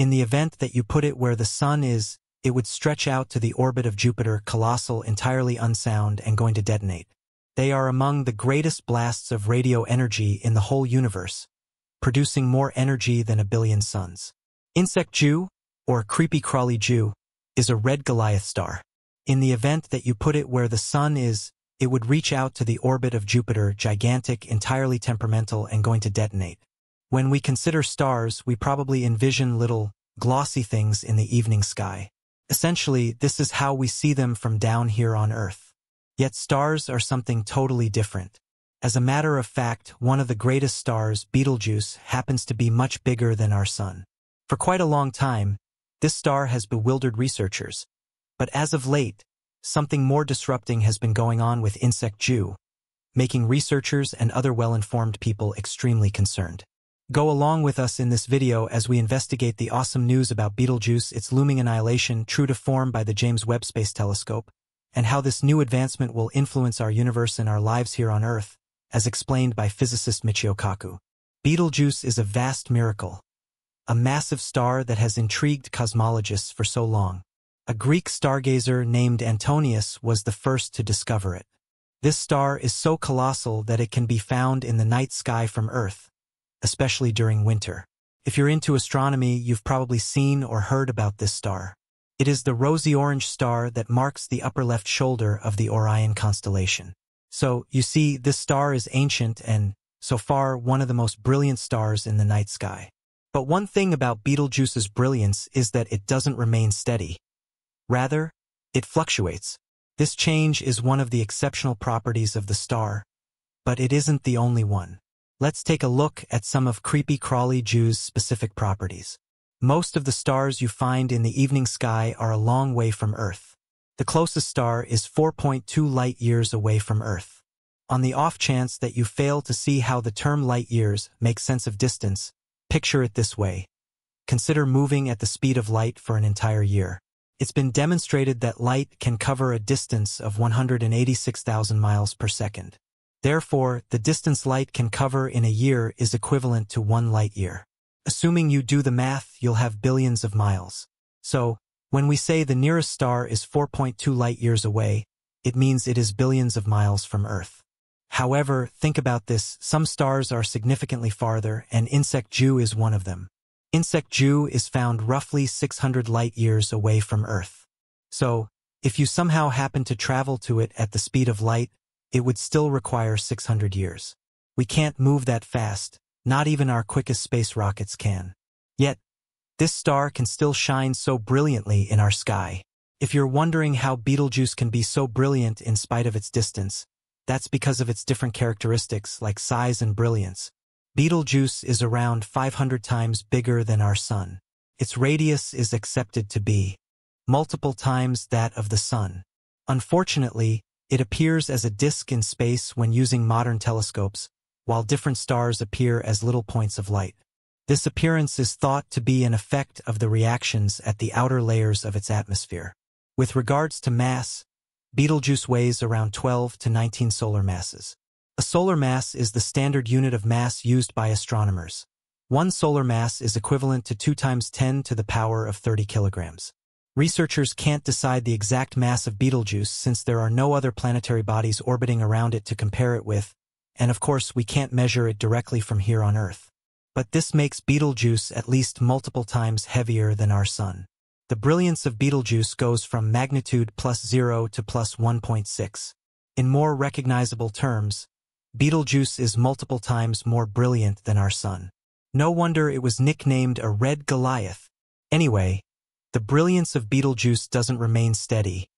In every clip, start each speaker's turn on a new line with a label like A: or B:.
A: In the event that you put it where the sun is, it would stretch out to the orbit of Jupiter, colossal, entirely unsound, and going to detonate. They are among the greatest blasts of radio energy in the whole universe, producing more energy than a billion suns. Insect Jew, or Creepy Crawly Jew, is a red Goliath star. In the event that you put it where the sun is, it would reach out to the orbit of Jupiter, gigantic, entirely temperamental, and going to detonate. When we consider stars, we probably envision little, glossy things in the evening sky. Essentially, this is how we see them from down here on Earth. Yet stars are something totally different. As a matter of fact, one of the greatest stars, Betelgeuse, happens to be much bigger than our Sun. For quite a long time, this star has bewildered researchers. But as of late, something more disrupting has been going on with Insect Jew, making researchers and other well-informed people extremely concerned. Go along with us in this video as we investigate the awesome news about Betelgeuse, its looming annihilation true to form by the James Webb Space Telescope, and how this new advancement will influence our universe and our lives here on Earth, as explained by physicist Michio Kaku. Betelgeuse is a vast miracle, a massive star that has intrigued cosmologists for so long. A Greek stargazer named Antonius was the first to discover it. This star is so colossal that it can be found in the night sky from Earth, especially during winter. If you're into astronomy, you've probably seen or heard about this star. It is the rosy-orange star that marks the upper left shoulder of the Orion constellation. So, you see, this star is ancient and, so far, one of the most brilliant stars in the night sky. But one thing about Betelgeuse's brilliance is that it doesn't remain steady. Rather, it fluctuates. This change is one of the exceptional properties of the star, but it isn't the only one. Let's take a look at some of Creepy Crawly Jew's specific properties. Most of the stars you find in the evening sky are a long way from Earth. The closest star is 4.2 light-years away from Earth. On the off chance that you fail to see how the term light-years makes sense of distance, picture it this way. Consider moving at the speed of light for an entire year. It's been demonstrated that light can cover a distance of 186,000 miles per second. Therefore, the distance light can cover in a year is equivalent to one light year. Assuming you do the math, you'll have billions of miles. So, when we say the nearest star is 4.2 light-years away, it means it is billions of miles from Earth. However, think about this, some stars are significantly farther, and Insect Jew is one of them. Insect Jew is found roughly 600 light-years away from Earth. So, if you somehow happen to travel to it at the speed of light, it would still require 600 years. We can't move that fast, not even our quickest space rockets can. Yet, this star can still shine so brilliantly in our sky. If you're wondering how Betelgeuse can be so brilliant in spite of its distance, that's because of its different characteristics like size and brilliance. Betelgeuse is around 500 times bigger than our Sun. Its radius is accepted to be multiple times that of the Sun. Unfortunately, it appears as a disk in space when using modern telescopes, while different stars appear as little points of light. This appearance is thought to be an effect of the reactions at the outer layers of its atmosphere. With regards to mass, Betelgeuse weighs around 12 to 19 solar masses. A solar mass is the standard unit of mass used by astronomers. One solar mass is equivalent to 2 times 10 to the power of 30 kilograms. Researchers can't decide the exact mass of Betelgeuse since there are no other planetary bodies orbiting around it to compare it with, and of course we can't measure it directly from here on Earth. But this makes Betelgeuse at least multiple times heavier than our Sun. The brilliance of Betelgeuse goes from magnitude plus 0 to plus 1.6. In more recognizable terms, Betelgeuse is multiple times more brilliant than our Sun. No wonder it was nicknamed a red Goliath. Anyway, the brilliance of Betelgeuse doesn't remain steady.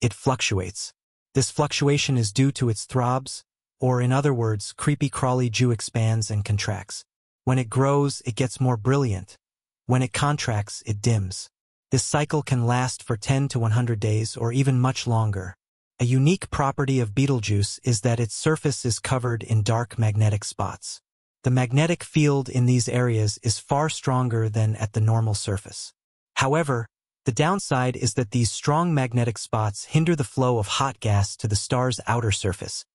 A: It fluctuates. This fluctuation is due to its throbs, or in other words, creepy crawly Jew expands and contracts. When it grows, it gets more brilliant. When it contracts, it dims. This cycle can last for 10 to 100 days or even much longer. A unique property of Betelgeuse is that its surface is covered in dark magnetic spots. The magnetic field in these areas is far stronger than at the normal surface. However, the downside is that these strong magnetic spots hinder the flow of hot gas to the star's outer surface,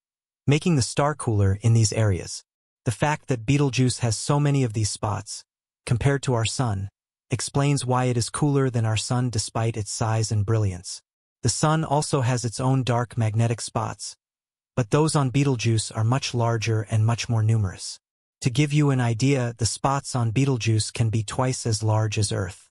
A: making the star cooler in these areas. The fact that Betelgeuse has so many of these spots, compared to our Sun, explains why it is cooler than our sun despite its size and brilliance. The sun also has its own dark magnetic spots, but those on Betelgeuse are much larger and much more numerous. To give you an idea, the spots on Betelgeuse can be twice as large as Earth.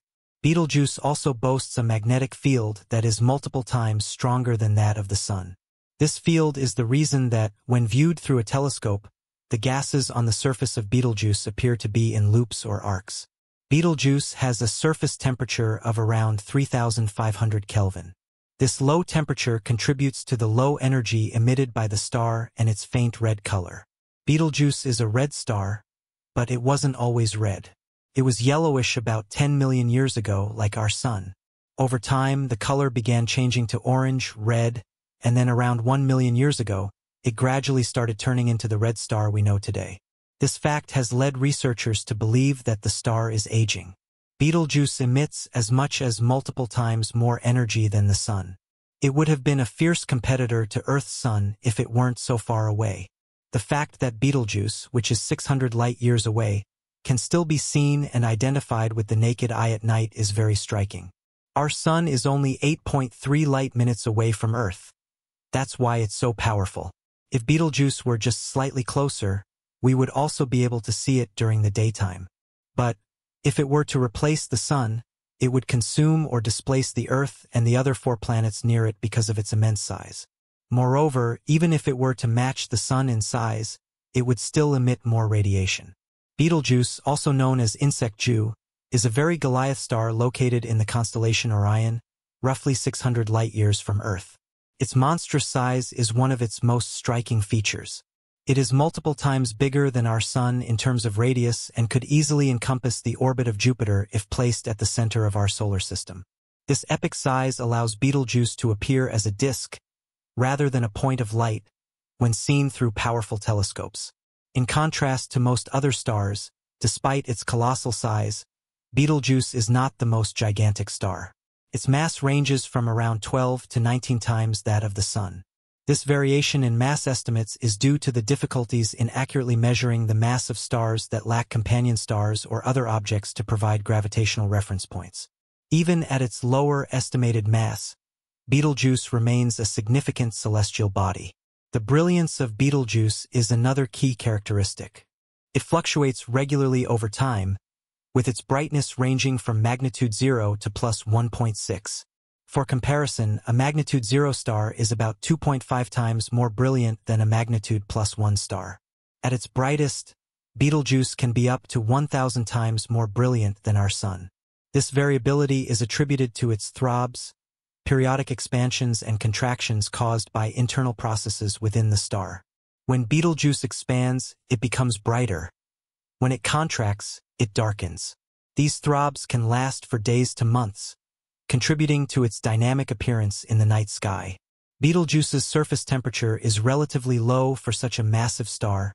A: Betelgeuse also boasts a magnetic field that is multiple times stronger than that of the Sun. This field is the reason that, when viewed through a telescope, the gases on the surface of Betelgeuse appear to be in loops or arcs. Betelgeuse has a surface temperature of around 3,500 Kelvin. This low temperature contributes to the low energy emitted by the star and its faint red color. Betelgeuse is a red star, but it wasn't always red. It was yellowish about 10 million years ago, like our sun. Over time, the color began changing to orange, red, and then around 1 million years ago, it gradually started turning into the red star we know today. This fact has led researchers to believe that the star is aging. Betelgeuse emits as much as multiple times more energy than the sun. It would have been a fierce competitor to Earth's sun if it weren't so far away. The fact that Betelgeuse, which is 600 light-years away, can still be seen and identified with the naked eye at night is very striking. Our sun is only 8.3 light minutes away from Earth. That's why it's so powerful. If Betelgeuse were just slightly closer, we would also be able to see it during the daytime. But, if it were to replace the sun, it would consume or displace the Earth and the other four planets near it because of its immense size. Moreover, even if it were to match the sun in size, it would still emit more radiation. Betelgeuse, also known as Insect Jew, is a very Goliath star located in the constellation Orion, roughly 600 light-years from Earth. Its monstrous size is one of its most striking features. It is multiple times bigger than our Sun in terms of radius and could easily encompass the orbit of Jupiter if placed at the center of our solar system. This epic size allows Betelgeuse to appear as a disk, rather than a point of light, when seen through powerful telescopes. In contrast to most other stars, despite its colossal size, Betelgeuse is not the most gigantic star. Its mass ranges from around 12 to 19 times that of the Sun. This variation in mass estimates is due to the difficulties in accurately measuring the mass of stars that lack companion stars or other objects to provide gravitational reference points. Even at its lower estimated mass, Betelgeuse remains a significant celestial body. The brilliance of Betelgeuse is another key characteristic. It fluctuates regularly over time, with its brightness ranging from magnitude 0 to plus 1.6. For comparison, a magnitude 0 star is about 2.5 times more brilliant than a magnitude plus 1 star. At its brightest, Betelgeuse can be up to 1,000 times more brilliant than our Sun. This variability is attributed to its throbs, periodic expansions and contractions caused by internal processes within the star. When Betelgeuse expands, it becomes brighter. When it contracts, it darkens. These throbs can last for days to months, contributing to its dynamic appearance in the night sky. Betelgeuse's surface temperature is relatively low for such a massive star,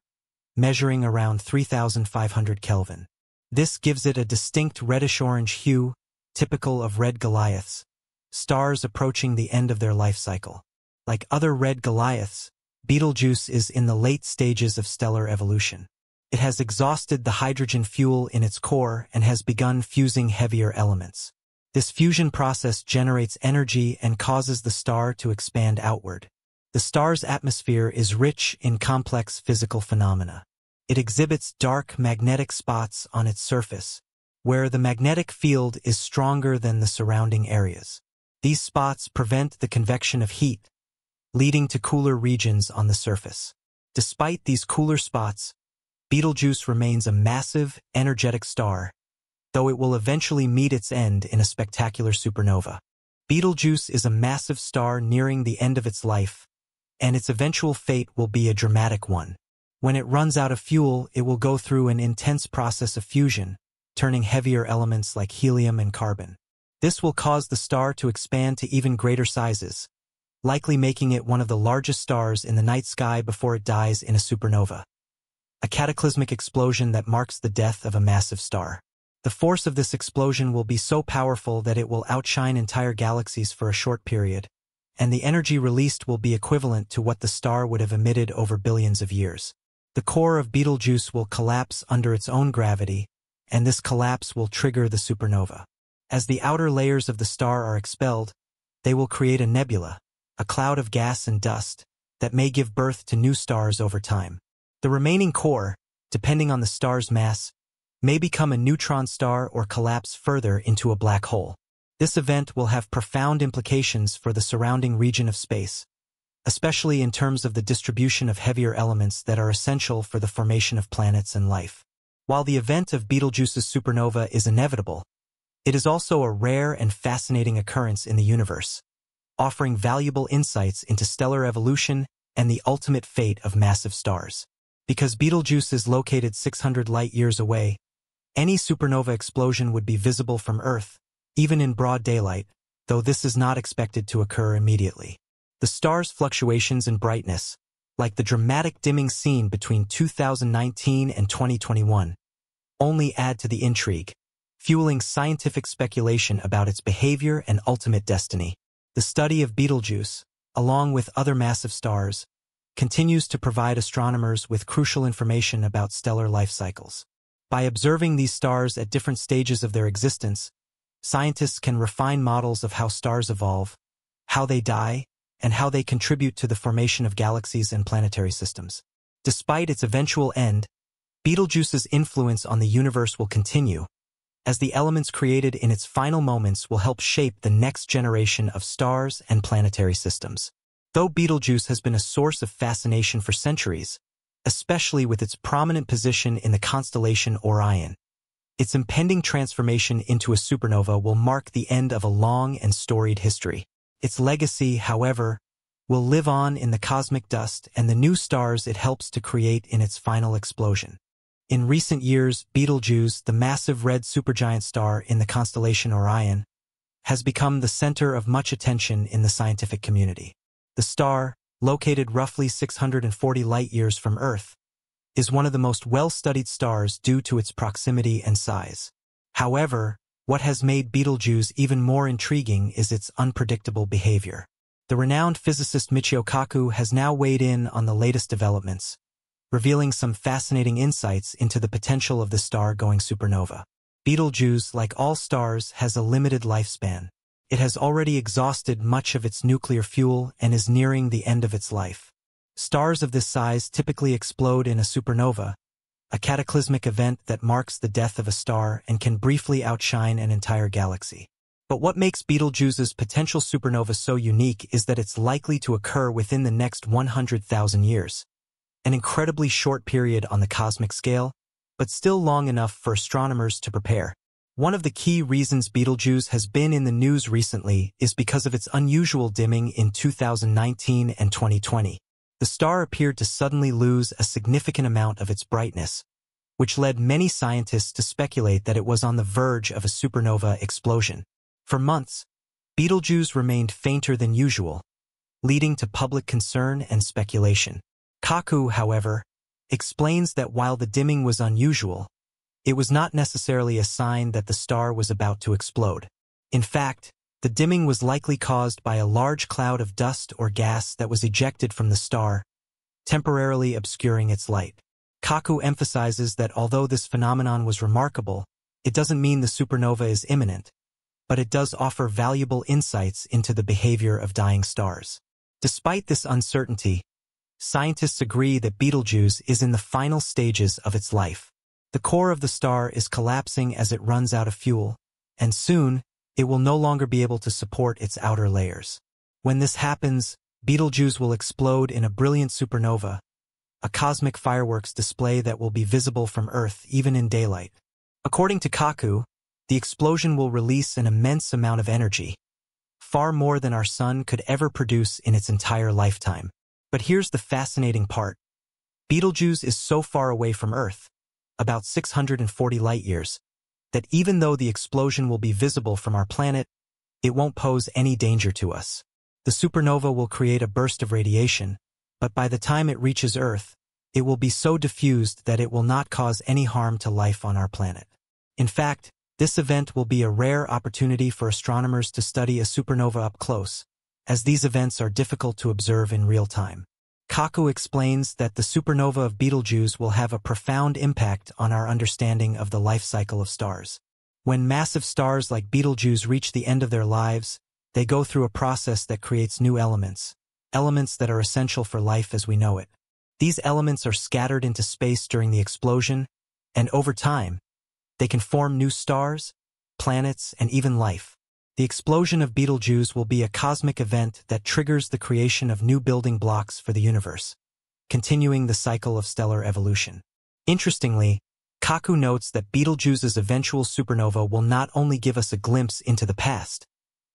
A: measuring around 3,500 Kelvin. This gives it a distinct reddish-orange hue, typical of red Goliaths, stars approaching the end of their life cycle. Like other red Goliaths, Betelgeuse is in the late stages of stellar evolution. It has exhausted the hydrogen fuel in its core and has begun fusing heavier elements. This fusion process generates energy and causes the star to expand outward. The star's atmosphere is rich in complex physical phenomena. It exhibits dark magnetic spots on its surface, where the magnetic field is stronger than the surrounding areas. These spots prevent the convection of heat, leading to cooler regions on the surface. Despite these cooler spots, Betelgeuse remains a massive, energetic star, though it will eventually meet its end in a spectacular supernova. Betelgeuse is a massive star nearing the end of its life, and its eventual fate will be a dramatic one. When it runs out of fuel, it will go through an intense process of fusion, turning heavier elements like helium and carbon. This will cause the star to expand to even greater sizes, likely making it one of the largest stars in the night sky before it dies in a supernova. A cataclysmic explosion that marks the death of a massive star. The force of this explosion will be so powerful that it will outshine entire galaxies for a short period, and the energy released will be equivalent to what the star would have emitted over billions of years. The core of Betelgeuse will collapse under its own gravity, and this collapse will trigger the supernova. As the outer layers of the star are expelled, they will create a nebula, a cloud of gas and dust, that may give birth to new stars over time. The remaining core, depending on the star's mass, may become a neutron star or collapse further into a black hole. This event will have profound implications for the surrounding region of space, especially in terms of the distribution of heavier elements that are essential for the formation of planets and life. While the event of Betelgeuse's supernova is inevitable, it is also a rare and fascinating occurrence in the universe, offering valuable insights into stellar evolution and the ultimate fate of massive stars. Because Betelgeuse is located 600 light-years away, any supernova explosion would be visible from Earth, even in broad daylight, though this is not expected to occur immediately. The star's fluctuations in brightness, like the dramatic dimming seen between 2019 and 2021, only add to the intrigue, fueling scientific speculation about its behavior and ultimate destiny. The study of Betelgeuse, along with other massive stars, continues to provide astronomers with crucial information about stellar life cycles. By observing these stars at different stages of their existence, scientists can refine models of how stars evolve, how they die, and how they contribute to the formation of galaxies and planetary systems. Despite its eventual end, Betelgeuse's influence on the universe will continue, as the elements created in its final moments will help shape the next generation of stars and planetary systems. Though Betelgeuse has been a source of fascination for centuries, especially with its prominent position in the constellation Orion, its impending transformation into a supernova will mark the end of a long and storied history. Its legacy, however, will live on in the cosmic dust and the new stars it helps to create in its final explosion. In recent years, Betelgeuse, the massive red supergiant star in the constellation Orion, has become the center of much attention in the scientific community. The star, located roughly 640 light-years from Earth, is one of the most well-studied stars due to its proximity and size. However, what has made Betelgeuse even more intriguing is its unpredictable behavior. The renowned physicist Michio Kaku has now weighed in on the latest developments, revealing some fascinating insights into the potential of the star going supernova. Betelgeuse, like all stars, has a limited lifespan. It has already exhausted much of its nuclear fuel and is nearing the end of its life. Stars of this size typically explode in a supernova, a cataclysmic event that marks the death of a star and can briefly outshine an entire galaxy. But what makes Betelgeuse's potential supernova so unique is that it's likely to occur within the next 100,000 years. An incredibly short period on the cosmic scale, but still long enough for astronomers to prepare. One of the key reasons Betelgeuse has been in the news recently is because of its unusual dimming in 2019 and 2020 the star appeared to suddenly lose a significant amount of its brightness, which led many scientists to speculate that it was on the verge of a supernova explosion. For months, Betelgeuse remained fainter than usual, leading to public concern and speculation. Kaku, however, explains that while the dimming was unusual, it was not necessarily a sign that the star was about to explode. In fact, the dimming was likely caused by a large cloud of dust or gas that was ejected from the star, temporarily obscuring its light. Kaku emphasizes that although this phenomenon was remarkable, it doesn't mean the supernova is imminent, but it does offer valuable insights into the behavior of dying stars. Despite this uncertainty, scientists agree that Betelgeuse is in the final stages of its life. The core of the star is collapsing as it runs out of fuel, and soon, it will no longer be able to support its outer layers. When this happens, Betelgeuse will explode in a brilliant supernova, a cosmic fireworks display that will be visible from Earth even in daylight. According to Kaku, the explosion will release an immense amount of energy, far more than our sun could ever produce in its entire lifetime. But here's the fascinating part. Betelgeuse is so far away from Earth, about 640 light-years, that even though the explosion will be visible from our planet, it won't pose any danger to us. The supernova will create a burst of radiation, but by the time it reaches Earth, it will be so diffused that it will not cause any harm to life on our planet. In fact, this event will be a rare opportunity for astronomers to study a supernova up close, as these events are difficult to observe in real time. Kaku explains that the supernova of Betelgeuse will have a profound impact on our understanding of the life cycle of stars. When massive stars like Betelgeuse reach the end of their lives, they go through a process that creates new elements, elements that are essential for life as we know it. These elements are scattered into space during the explosion, and over time, they can form new stars, planets, and even life. The explosion of Betelgeuse will be a cosmic event that triggers the creation of new building blocks for the universe, continuing the cycle of stellar evolution. Interestingly, Kaku notes that Betelgeuse's eventual supernova will not only give us a glimpse into the past,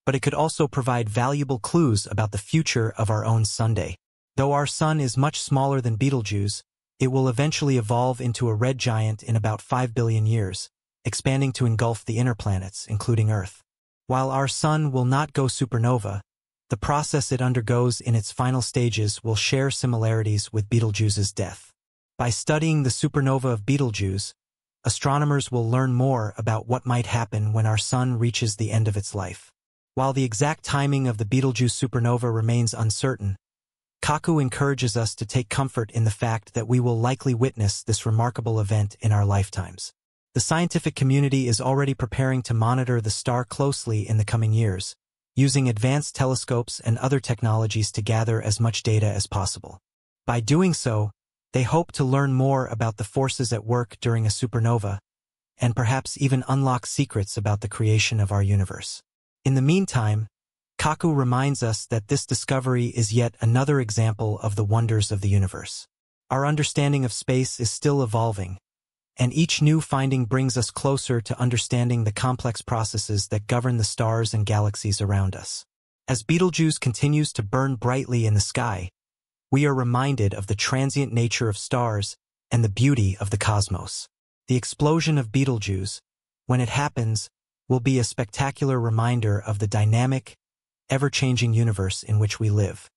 A: but it could also provide valuable clues about the future of our own Sunday. Though our sun is much smaller than Betelgeuse, it will eventually evolve into a red giant in about 5 billion years, expanding to engulf the inner planets, including Earth. While our sun will not go supernova, the process it undergoes in its final stages will share similarities with Betelgeuse's death. By studying the supernova of Betelgeuse, astronomers will learn more about what might happen when our sun reaches the end of its life. While the exact timing of the Betelgeuse supernova remains uncertain, Kaku encourages us to take comfort in the fact that we will likely witness this remarkable event in our lifetimes. The scientific community is already preparing to monitor the star closely in the coming years, using advanced telescopes and other technologies to gather as much data as possible. By doing so, they hope to learn more about the forces at work during a supernova, and perhaps even unlock secrets about the creation of our universe. In the meantime, Kaku reminds us that this discovery is yet another example of the wonders of the universe. Our understanding of space is still evolving, and each new finding brings us closer to understanding the complex processes that govern the stars and galaxies around us. As Betelgeuse continues to burn brightly in the sky, we are reminded of the transient nature of stars and the beauty of the cosmos. The explosion of Betelgeuse, when it happens, will be a spectacular reminder of the dynamic, ever-changing universe in which we live.